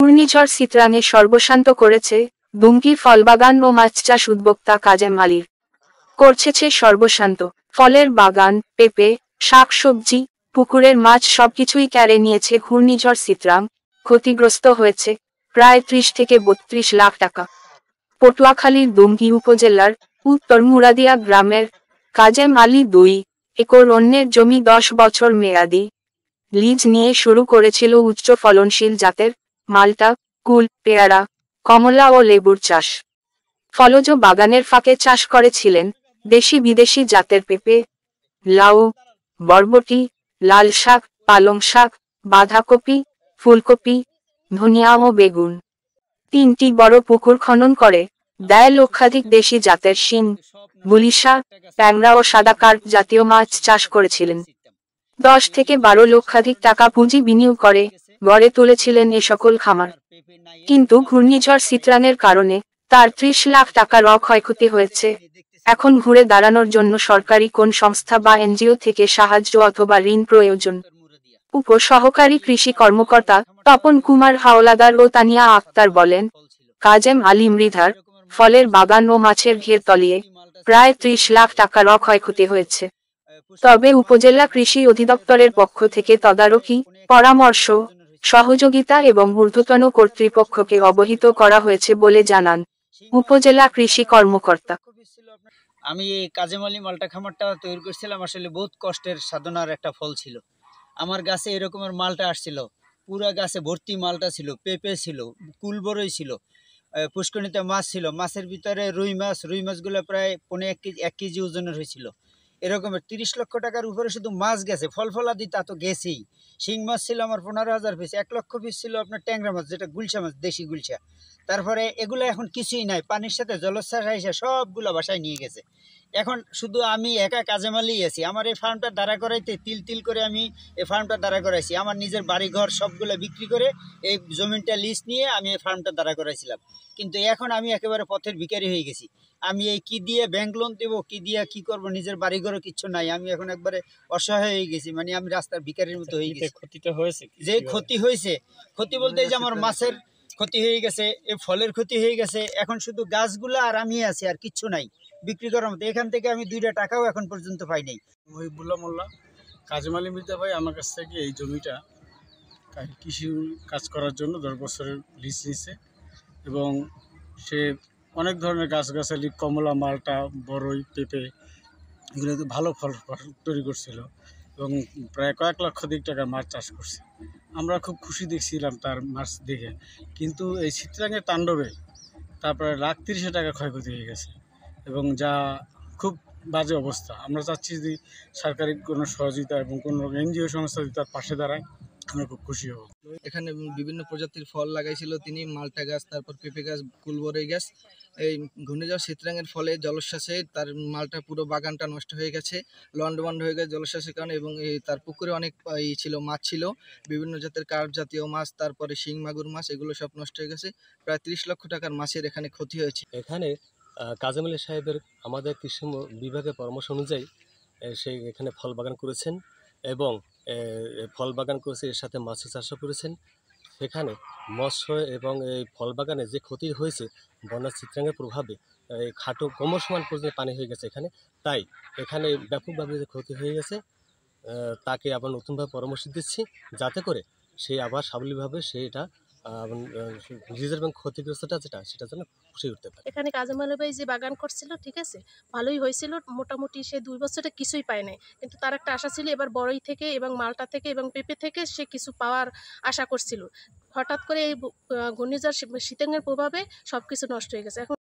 ঘূর্ণিঝড় সিতরাঙে সর্বশান্ত করেছে দুমকি ফলবাগান ও মাছ চাষ উদ্যোক্তা কাজেম আলীর। করছেছে সর্বশান্ত, ফলের বাগান, পেঁপে শাকসবজি পুকুরের মাছ সবকিছুই ক্যারে নিয়েছে ঘূর্ণিঝড় সিতরাং ক্ষতিগ্রস্ত হয়েছে প্রায় ত্রিশ থেকে বত্রিশ লাখ টাকা। পটুয়াখালীর দুমকি উপজেলার উত্তর মুরাদিয়া গ্রামের কাজেম আলী দুই একর অন্যের জমি দশ বছর মেয়াদি লিজ নিয়ে শুরু করেছিল উচ্চ ফলনশীল জাতের মালটা, কুল, পেয়ারা, কমলা ও লেবুর চাষ। ফলজ বাগানের ফাঁকে চাষ করেছিলেন দেশি বিদেশি জাতের পেঁপে, লাউ, বরবটি, লাল শাক, পালং শাক, বাঁধাকপি, ফুলকপি, ধনিয়া ও বেগুন। তিনটি বড় পুকুর খনন করে দেয় লক্ষাধিক দেশি জাতের শিং বুলিশা ট্যাংরা ও সাদা কার্প জাতীয় মাছ চাষ করেছিলেন। দশ থেকে বারো লক্ষাধিক টাকা পুঁজি বিনিয়োগ করে গড়ে তুলেছিলেন এ সকল খামার। কিন্তু ঘূর্ণিঝড় সিত্রানের কারণে তার ত্রিশ লাখ টাকার ক্ষয়ক্ষতি হয়েছে। এখন ঘুরে দাঁড়ানোর জন্য সরকারি কোন সংস্থা বা এনজিও থেকে সাহায্য অথবা ঋণ প্রয়োজন? উপসহকারী কৃষি কর্মকর্তা তপন কুমার হাওলাদার ও তানিয়া আক্তার বলেন, কাজেম আলী মৃধার ফলের বাগান ও মাছের ঘের তলিয়ে প্রায় ত্রিশ লাখ টাকার ক্ষয়ক্ষতি হয়েছে। তবে উপজেলা কৃষি অধিদপ্তরের পক্ষ থেকে তদারকি, পরামর্শ সহযোগিতা এবং ঊর্ধ্বতন কর্তৃপক্ষকে অবহিত করা হয়েছে বলে জানান উপজেলা কৃষি কর্মকর্তা। আমি এই কাজেম আলী মালটা খামারটা তৈরি করছিলাম, আসলে বহুত কষ্টের সাধনার একটা ফল ছিল। আমার গাছে এরকমের মালটা আসছিল, পুরা গাছে ভর্তি মালটা ছিল, পেঁপে ছিল, কুলবরই ছিল পুষ্করণীতে মাছ ছিল, মাছের ভিতরে রুই মাছ, রুই মাছগুলো প্রায় পনেরো এক কেজি এক কেজি ওজনের হয়েছিল। এরকমের তিরিশ লক্ষ টাকার উপরে শুধু মাছ গেছে ফল ফলাদি তা তো গেছেই। শিং মাছ ছিল আমার পনেরো হাজার পিস, এক লক্ষ পিস ছিল আপনার ট্যাংরা মাছ, যেটা গুলশা মাছ, দেশি গুলশা। তারপরে এগুলো এখন কিছুই নাই পানির সাথে জলোচ্ছ্বাস আইসা সবগুলো বাসায় নিয়ে গেছে। এখন শুধু আমি একা কাজে মালিই আছি আমার এই ফার্মটা দাঁড়া করাইতে তিল তিল করে আমি এই ফার্মটা দাঁড়া করাইছি। আমার নিজের বাড়ি ঘর সবগুলো বিক্রি করে এই জমিনটা লিস্ট নিয়ে আমি এই ফার্মটা দাঁড়া করাইছিলাম। কিন্তু এখন আমি একেবারে পথের ভিখারি হয়ে গেছি। আমি এই কি দিয়ে ব্যাংক লোন দেবো কি দিয়ে কি করব নিজের বাড়ি ঘরও কিচ্ছু নাই। আমি এখন একবারে অসহায় হয়ে গেছি মানে আমি রাস্তার ভিখারির মতো হয়ে গেছি। ক্ষতিটা হয়েছে? যে ক্ষতি হয়েছে ক্ষতি বলতে এই যে আমার মাছের ক্ষতি হয়ে গেছে, এ ফলের ক্ষতি হয়ে গেছে, এখন শুধু গাছগুলো আর আমি আছি আর কিচ্ছু নাই, বিক্রি করার মতো। এখান থেকে আমি দুইটা টাকাও এখন পর্যন্ত পাই নাই। মহিবুল্লাহ মোল্লা কাজেম আলী মির্জা ভাই আমার কাছ থেকে এই জমিটা কৃষি কাজ করার জন্য দশ বছরের লিজ নিছে এবং সে অনেক ধরনের গাছগাছালি, কমলা, মালটা বড়ই পেঁপে, এগুলোতে ভালো ফল তৈরি করছিল এবং প্রায় কয়েক লক্ষ দিক টাকা মাছ চাষ করছে। আমরা খুব খুশি দেখছিলাম তার মার্চ দেখে। কিন্তু এই চিত্রাঙ্গের তাণ্ডবে তারপরে লাখ তিরিশে টাকা ক্ষয়ক্ষতি হয়ে গেছে এবং যা খুব বাজে অবস্থা। আমরা চাচ্ছি যে সরকারি কোনো সহযোগিতা এবং কোনো এনজিও সংস্থা যদি তার পাশে দাঁড়ায় আমরা খুব খুশি হব। এখানে বিভিন্ন প্রজাতির ফল লাগাইছিল। তিনি মালটা গাছ তারপর পেঁপে গাছ কুলবরই গাছ এই ঘূর্ণিঝড় শীতরাঙের ফলে জলোচ্ছ্বাসে তার মালটা পুরো বাগানটা নষ্ট হয়ে গেছে লন্ডবন্ড হয়ে গেছে জলোচ্ছ্বাসের কারণে এবং তার পুকুরে অনেক ই ছিল মাছ ছিল বিভিন্ন জাতের কার্প জাতীয় মাছ তারপরে শিং মাগুর মাছ এগুলো সব নষ্ট হয়ে গেছে। প্রায় তিরিশ লক্ষ টাকার মাছের এখানে ক্ষতি হয়েছে। এখানে আহ, কাজেম আলী সাহেবের আমাদের কৃষি বিভাগের পরামর্শ অনুযায়ী সেই এখানে ফল বাগান করেছেন এবং ফল বাগান করেছে, এর সাথে মাছের চাষও করেছেন। সেখানে মৎস্য এবং এই ফল বাগানে যে ক্ষতি হয়েছে, বন্যার চিত্রাঙ্গের প্রভাবে এই খাটো কমসমান পর্যন্ত পানি হয়ে গেছে এখানে। তাই এখানে ব্যাপকভাবে যে ক্ষতি হয়ে গেছে তাকে আবার নতুনভাবে পরামর্শ দিচ্ছি, যাতে করে সে আবার সাবলীলভাবে সে এটা রিজার্ভ ব্যাংক ক্ষতিগ্রস্তটা যেটা, সেটা যেন খুশি উঠতে পারে। এখানে কাজামাল ভাই যে বাগান করছিল, ঠিক আছে, ভালোই হয়েছিল, মোটামুটি সে দুই বছরে কিছুই পায় নাই। কিন্তু তার একটা আশা ছিল, এবার বড়ই থেকে এবং মালটা থেকে এবং পেঁপে থেকে সে কিছু পাওয়ার আশা করছিল। হঠাৎ করে এই ঘূর্ণিঝড় শীতেঙ্গের প্রভাবে সব কিছু নষ্ট হয়ে গেছে। এখন